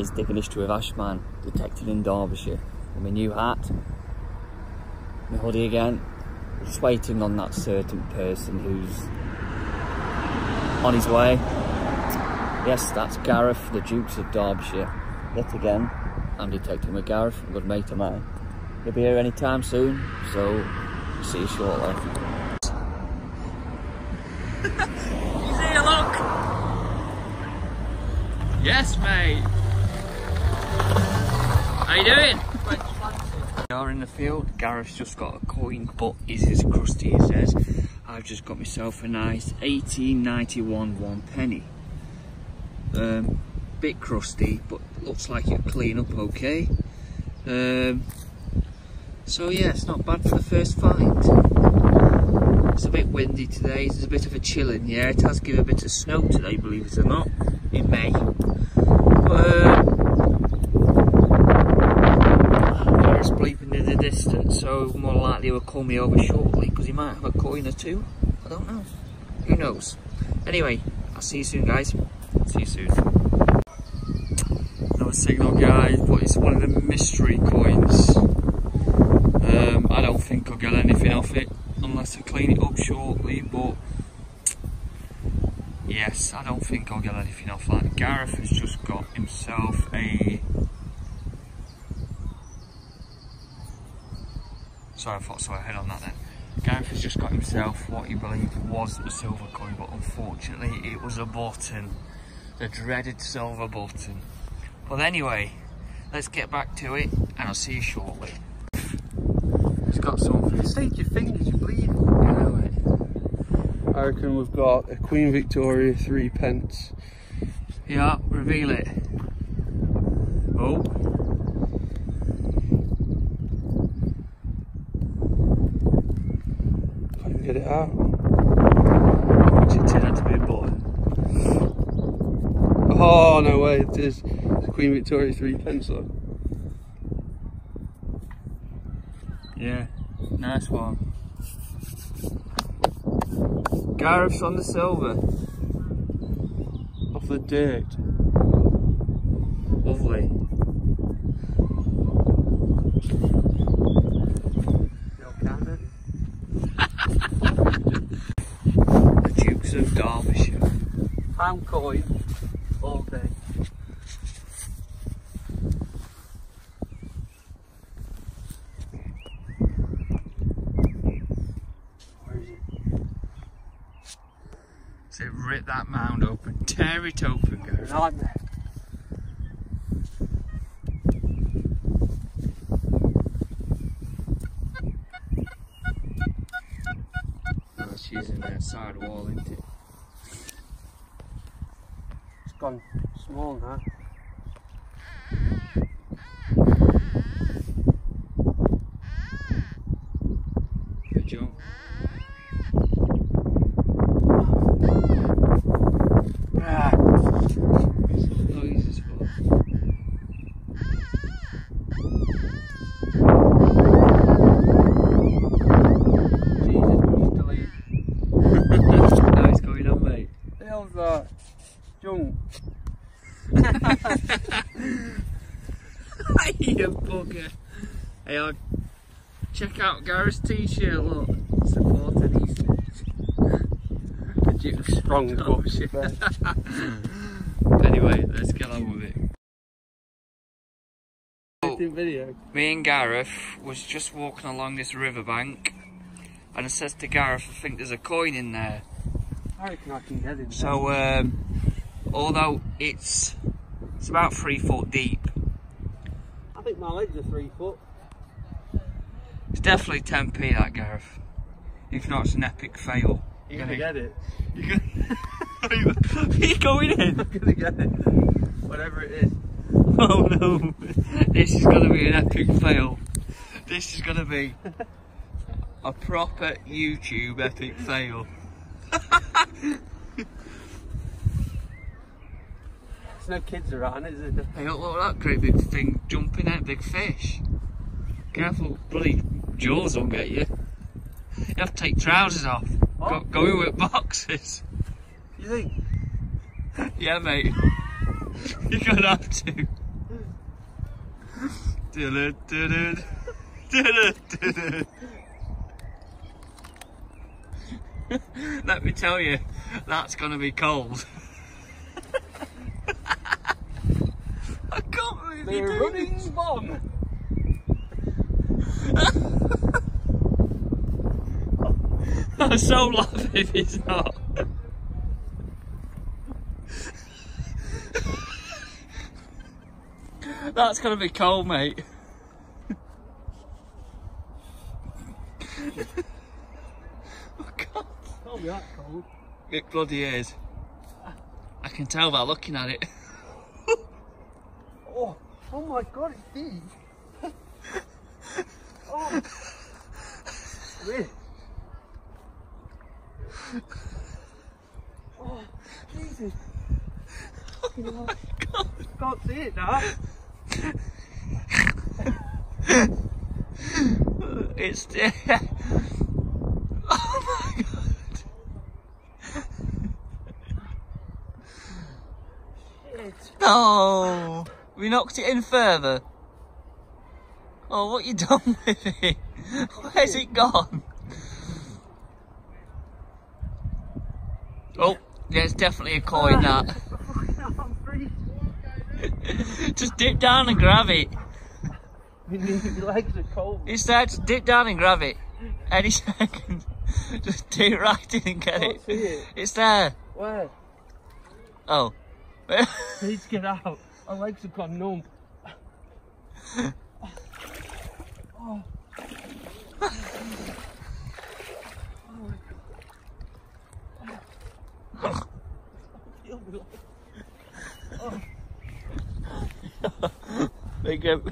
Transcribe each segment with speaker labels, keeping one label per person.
Speaker 1: guys, Dick History of Ashman, detected in Derbyshire. With my new hat, my hoodie again, just waiting on that certain person who's on his way. Yes, that's Gareth, the Dukes of Derbyshire. Yet again, I'm Detective McGareth, a good mate of mine. He'll be here anytime soon, so see you shortly. see a look? Yes, mate. How you doing? We are in the field. Gareth's just got a coin, but is as crusty, he says. I've just got myself a nice 1891 one penny. Um, bit crusty, but looks like it'll clean up okay. Um, so yeah, it's not bad for the first find. It's a bit windy today, there's a bit of a chill in the. It has given a bit of snow today, believe it or not, in May. But, uh, Gareth's bleeping in the so more likely he'll call me over shortly, because he might have a coin or two. I don't know. Who knows? Anyway, I'll see you soon, guys. See you soon. Another signal, guys, but it's one of the mystery coins. Um, I don't think I'll get anything off it unless I clean it up shortly, but yes, I don't think I'll get anything off that. Gareth has just got himself a. Sorry, I thought so I ahead on that then. Gareth has just got himself what he believed was a silver coin, but unfortunately it was a button. The dreaded silver button. But anyway, let's get back to it and I'll see you shortly. He's got something. Save your fingers, you bleed.
Speaker 2: I reckon we've got a Queen Victoria three pence.
Speaker 1: Yeah, reveal it. Oh.
Speaker 2: Get it out.
Speaker 1: It turn out to be a boy?
Speaker 2: Oh no way, it is. It's Queen Victoria three pencil.
Speaker 1: Yeah, nice one. Gareth's on the silver.
Speaker 2: Off the dirt.
Speaker 1: Lovely. the Dukes of Derbyshire.
Speaker 2: Pound coin all day. It?
Speaker 1: So rip that mound open, tear it open, Gareth.
Speaker 2: Nightmare.
Speaker 1: She's in that side wall, isn't it?
Speaker 2: Gone small now.
Speaker 1: Good job.
Speaker 2: Ah,
Speaker 1: Noises for.
Speaker 2: Jesus, just delete.
Speaker 1: now it's going on, mate.
Speaker 2: The hell's that? Junk.
Speaker 1: you bugger. Hey, I'll check out Gareth's t-shirt, look. Supporting these. The Dukes.
Speaker 2: Strong books.
Speaker 1: Derbyshire. Anyway, let's get on with it.
Speaker 2: Video.
Speaker 1: Me and Gareth was just walking along this riverbank and I says to Gareth, I think there's a coin in there.
Speaker 2: I reckon I can get it.
Speaker 1: So, um, although it's it's about three foot deep,
Speaker 2: I think my legs are three foot.
Speaker 1: It's definitely 10p that Gareth. If not, it's an epic fail.
Speaker 2: You're gonna get it.
Speaker 1: You're gonna, are, you, going in?
Speaker 2: I'm gonna get it. Whatever it is.
Speaker 1: Oh no, this is gonna be an epic fail. This is gonna be a proper YouTube epic fail.
Speaker 2: There's no kids around, is there?
Speaker 1: Hey, look, look at that great big thing jumping out, big fish. Careful, bloody jaws will get you. You have to take trousers off. Go, go in with boxes.
Speaker 2: You think?
Speaker 1: Yeah, mate. You're gonna have to. Du-du, du-du, du-du, du-du. Let me tell you, that's gonna be cold. I can't believe
Speaker 2: The
Speaker 1: you're doing
Speaker 2: running
Speaker 1: this.
Speaker 2: bomb.
Speaker 1: I'm so laughing if it's not. That's gonna be cold, mate. oh God.
Speaker 2: Can't be that cold.
Speaker 1: It bloody is. I can tell by looking at it.
Speaker 2: Oh, oh my god, it's deep. oh. Wait. Oh, Jesus. Fucking hell. Can't see it now.
Speaker 1: It's. oh my God.
Speaker 2: Oh,
Speaker 1: no! Oh. We knocked it in further. Oh, what you done with it? Where's it gone? Oh, yeah, it's definitely a coin that. Just dip down and grab it.
Speaker 2: My legs are cold.
Speaker 1: It's there, just dip down and grab it. Any second. Just dip right in and get it.
Speaker 2: it.
Speaker 1: It's there.
Speaker 2: Where?
Speaker 1: Oh.
Speaker 2: Please get out. My legs have gone numb. Oh. Feel me like-
Speaker 1: Big up.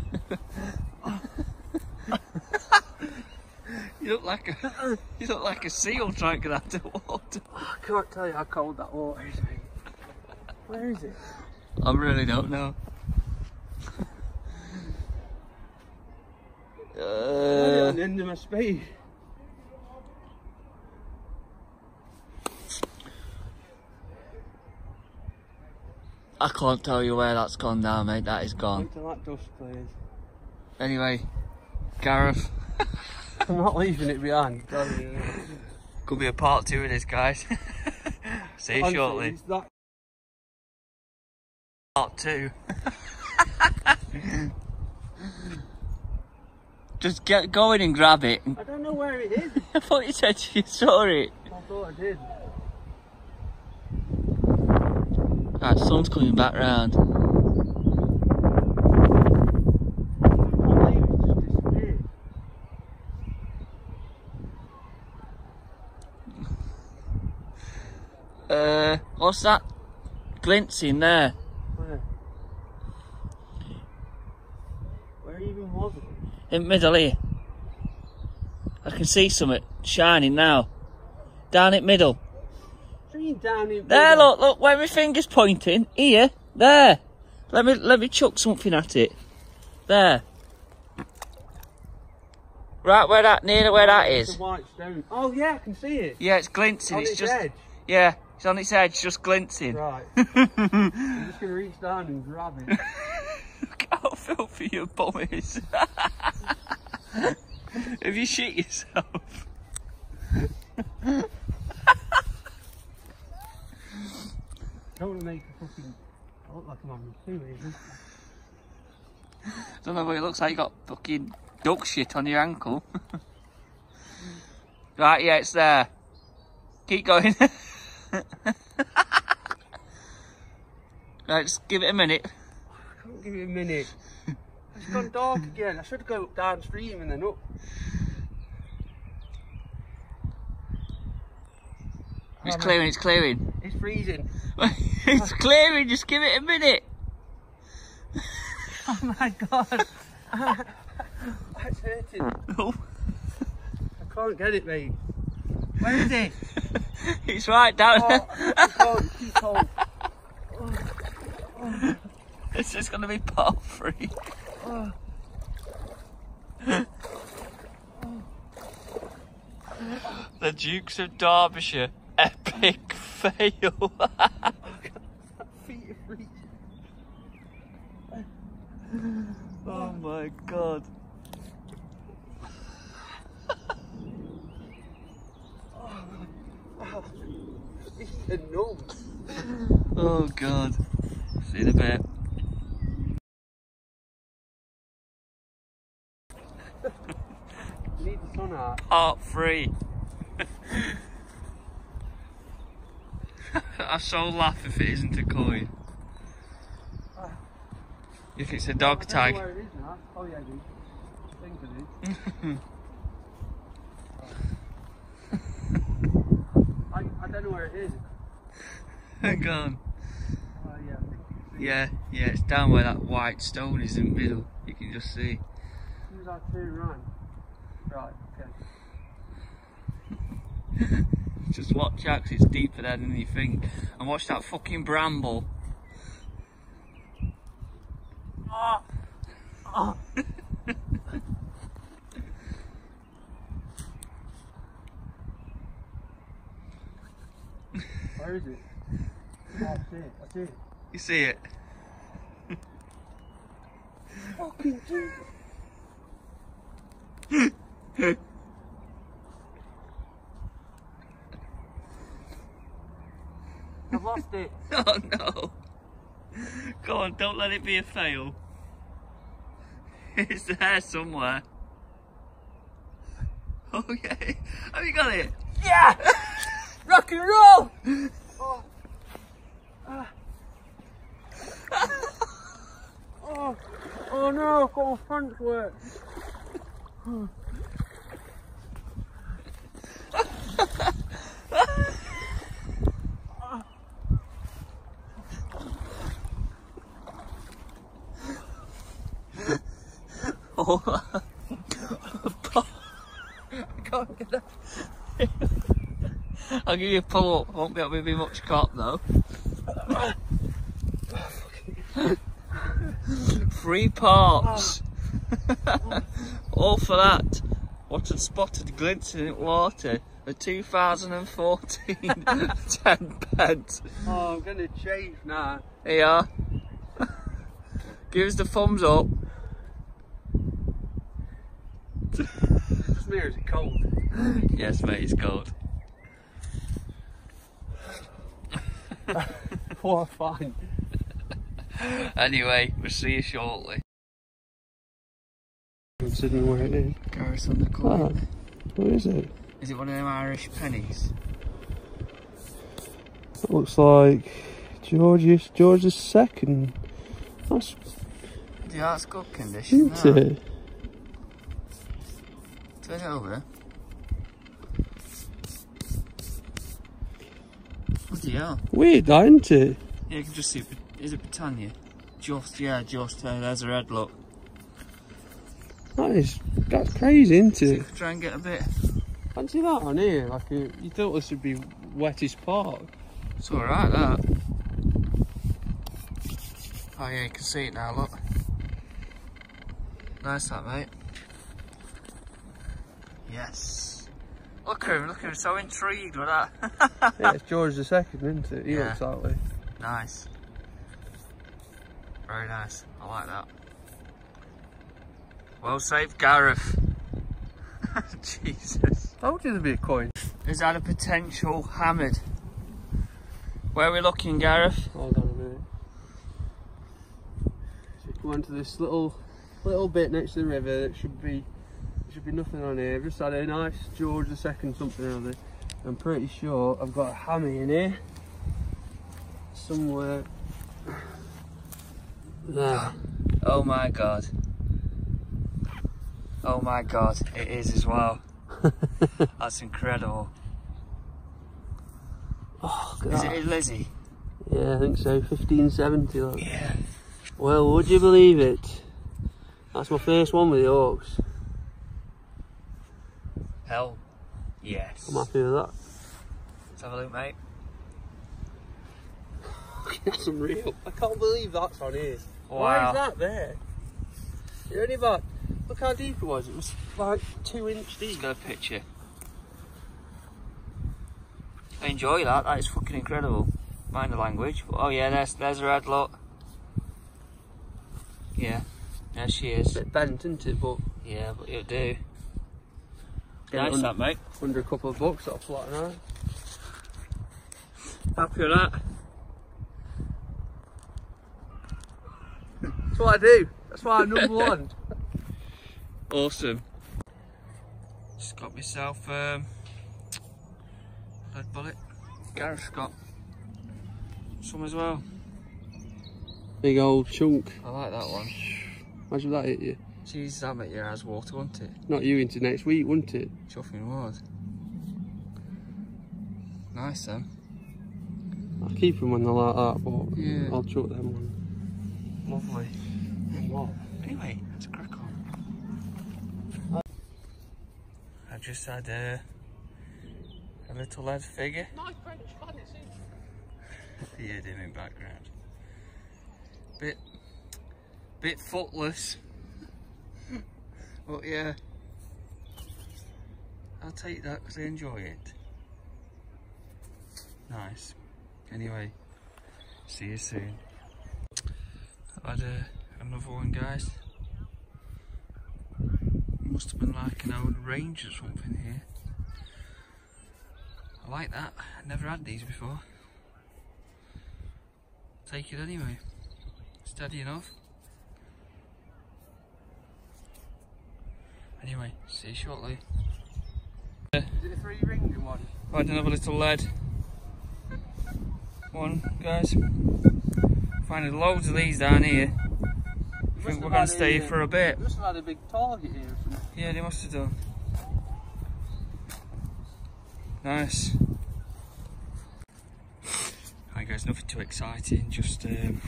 Speaker 1: you look like a you look like a seal trying to get out of water.
Speaker 2: I can't tell you how cold that water is. Where is it?
Speaker 1: I really don't know.
Speaker 2: Uh,
Speaker 1: Uh,
Speaker 2: at the end of my speed.
Speaker 1: I can't tell you where that's gone now, mate. That is gone.
Speaker 2: That dust.
Speaker 1: Anyway, Gareth,
Speaker 2: I'm not leaving it behind.
Speaker 1: Could be a part two of this, guys. See you shortly. Part two. Just get go in and grab it.
Speaker 2: I don't know where it is.
Speaker 1: I thought you said you saw it.
Speaker 2: I thought I did.
Speaker 1: Right, sun's coming back round.
Speaker 2: I can't believe it just disappeared.
Speaker 1: Uh, what's that? glinting there.
Speaker 2: Where? Where even was it?
Speaker 1: In the middle here. I can see something shining now. Down in middle.
Speaker 2: Seen down in
Speaker 1: There, look, look, where my finger's pointing. Here, there. Let me let me chuck something at it. There. Right where that near where that is.
Speaker 2: White stone. Oh yeah, I can see it.
Speaker 1: Yeah, it's glinting.
Speaker 2: On
Speaker 1: it's
Speaker 2: its
Speaker 1: just
Speaker 2: edge.
Speaker 1: yeah, it's on its edge, just glinting.
Speaker 2: Right. I'm just gonna reach down and grab it.
Speaker 1: Look how filthy your bum is. Have you shit yourself?
Speaker 2: Don't want to make a fucking. I look like I'm two even.
Speaker 1: Don't know what it looks like. You got fucking duck shit on your ankle. right, yeah, it's there. Keep going. right, just give it a minute.
Speaker 2: I can't give it a minute. It's gone dark again. I should go downstream and then up.
Speaker 1: It's
Speaker 2: Oh,
Speaker 1: clearing, it's clearing.
Speaker 2: It's freezing.
Speaker 1: it's clearing, just give it a minute.
Speaker 2: Oh my god. That's hurting.
Speaker 1: Oh,
Speaker 2: I can't get it, mate. Where is it?
Speaker 1: it's right down
Speaker 2: Oh, it's cold. It's cold.
Speaker 1: It's just gonna be part three.
Speaker 2: Oh.
Speaker 1: the Dukes of Derbyshire, fail.
Speaker 2: Freezing.
Speaker 1: Oh my god. Oh god. See you in a bit.
Speaker 2: Need the sun out.
Speaker 1: Part three. I so laugh if it isn't a coin. If it's a dog
Speaker 2: I don't
Speaker 1: tag.
Speaker 2: know where it is now. Oh yeah, I do. I think it is. I, I don't know where it is.
Speaker 1: Hang on.
Speaker 2: Oh yeah. I think you can see it.
Speaker 1: Yeah, yeah, it's down where that white stone is in the middle. You can just see.
Speaker 2: As soon as I turn around. Right, okay.
Speaker 1: Just watch out 'cause it's deeper there than you think. And watch that fucking bramble.
Speaker 2: Ah! Ah! Where is it? Oh, I see it. I see it.
Speaker 1: You see it?
Speaker 2: Fucking Jesus. I've lost it.
Speaker 1: Oh no. Go on, don't let it be a fail. It's there somewhere. Okay. Have you got it?
Speaker 2: Yeah! Rock and roll! Oh. Ah. oh. oh no, I've got my front
Speaker 1: Oh. I can't get that. I'll give you a pull up. Won't be able to be much caught though. Three parts. All for that. What had spotted glistening in water. A 2014 10 pence.
Speaker 2: Oh, I'm gonna change now.
Speaker 1: Here you are. Give us the thumbs up.
Speaker 2: Just me or is it cold?
Speaker 1: Yes, mate, it's cold.
Speaker 2: Oh, fine.
Speaker 1: Anyway, we'll see you shortly.
Speaker 2: Considering where it is.
Speaker 1: Gareth on the
Speaker 2: Ah,
Speaker 1: coin.
Speaker 2: what is it?
Speaker 1: Is it one of them Irish pennies?
Speaker 2: That looks like George's George the Second. That's
Speaker 1: Yeah, that's good condition.
Speaker 2: isn't
Speaker 1: that.
Speaker 2: it?
Speaker 1: Turn it over. Bloody hell.
Speaker 2: Weird, isn't it?
Speaker 1: Yeah, you can just see. Is it Britannia? Just, yeah, just. Uh, there's a red look.
Speaker 2: That is that's crazy, isn't it?
Speaker 1: we try and get a bit.
Speaker 2: Fancy that on here, like a, you thought this would be wettest part.
Speaker 1: It's alright, that. Oh, yeah, you can see it now, look. Nice, that, mate. Yes. Look at him, look at him, so intrigued with that.
Speaker 2: yeah, it's George the Second, isn't it? He
Speaker 1: Yeah.
Speaker 2: looks that way.
Speaker 1: Nice. Very nice. I like that. Well saved, Gareth. Jesus.
Speaker 2: Told you there'd be a coin.
Speaker 1: Is that a potential hammered? Where are we looking, Gareth?
Speaker 2: Hold on a minute. So go into this little little bit next to the river. That should be there should be nothing on here. I've just had a nice George the Second something or other. I'm pretty sure I've got a hammy in here somewhere. There.
Speaker 1: Oh my god. Oh my god, it is as well. That's incredible.
Speaker 2: Oh, look
Speaker 1: Is it. Lizzie?
Speaker 2: Yeah, I think so. 1570. Look.
Speaker 1: Yeah.
Speaker 2: Well, would you believe it? That's my first one with the Hawks.
Speaker 1: Hell, yes.
Speaker 2: I'm happy with that.
Speaker 1: Let's have a look, mate.
Speaker 2: That's unreal. I can't believe that's on here. Why is that there? You're only about. Look how deep it was. It was like two inch deep.
Speaker 1: Got a picture. I enjoy that. That is fucking incredible. Mind the language. Oh yeah, there's there's a red lot. Yeah, Yeah, she is.
Speaker 2: bit bent, isn't it? But
Speaker 1: Yeah, but it'll do.
Speaker 2: Get
Speaker 1: nice that, mate.
Speaker 2: under a couple of bucks, that'll flatten out.
Speaker 1: Happy with that?
Speaker 2: That's what I do. That's why I'm number one.
Speaker 1: Awesome. Just got myself um, lead bullet. Gareth's got some as well.
Speaker 2: Big old chunk.
Speaker 1: I like that one.
Speaker 2: Imagine that hit you.
Speaker 1: Jesus, that make your eyes water, wouldn't it?
Speaker 2: Not you into next week, wouldn't it?
Speaker 1: Chuffing would. Nice then.
Speaker 2: I'll keep them when they're like that, but
Speaker 1: Yeah.
Speaker 2: I'll chuck them one.
Speaker 1: Lovely.
Speaker 2: What?
Speaker 1: Anyway, let's crack on. I've just had a, a little lead figure.
Speaker 2: Nice French fancy.
Speaker 1: You heard him in background. Bit, bit footless. But yeah, I'll take that because I enjoy it. Nice. Anyway, see you soon. I've had another one, guys. Must have been like an old range or something here. I like that. I never had these before. Take it anyway. Steady enough. Anyway, see you shortly.
Speaker 2: Is it a three ring one?
Speaker 1: I had another little lead. One, guys. Finding loads of these down here. I think we're going to stay here for a bit.
Speaker 2: Must have had a big target here.
Speaker 1: Yeah, they must have done. Nice. Hi guys, nothing too exciting, just um,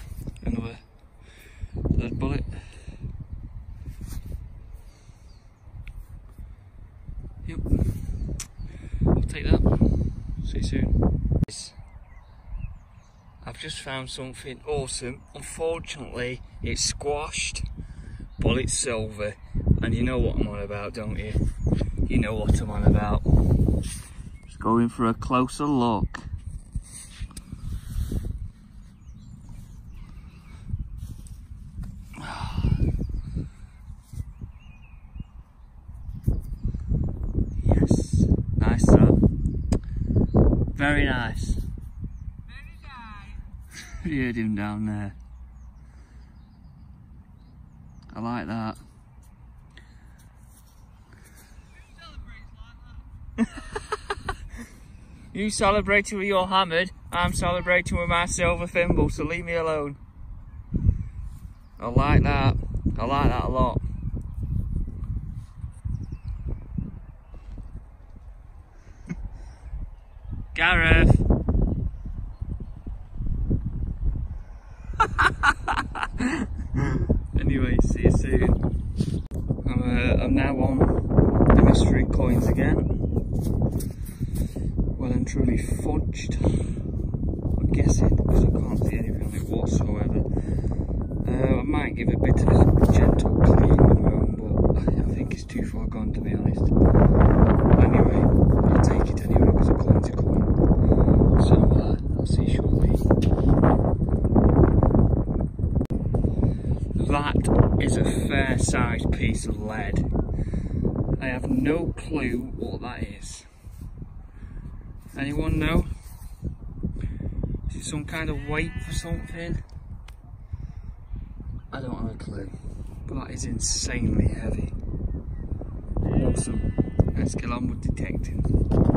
Speaker 1: another lead bullet. Yep. I'll take that. See you soon. I've just found something awesome. Unfortunately, it's squashed, but it's silver. And you know what I'm on about, don't you? You know what I'm on about. Just going for a closer look. Yes, nice that. Very nice. you heard him down there. I like that. You celebrating with your hammered, I'm celebrating with my silver thimble, so leave me alone. I like that. I like that a lot. Gareth. anyway, see you soon. I'm, uh, I'm now on the mystery coins again well and truly fudged. I'm guessing because I can't see anything on it whatsoever. Uh, I might give it a bit of a gentle clean at home, but I think it's too far gone to be honest. Anyway, I'll take it anyway because a coin's a coin. So uh, I'll see you shortly. That is a fair sized piece of lead. I have no clue what that is. Anyone know? Is it some kind of weight for something? I don't have a clue. But that is insanely heavy. Awesome. Let's get on with detecting.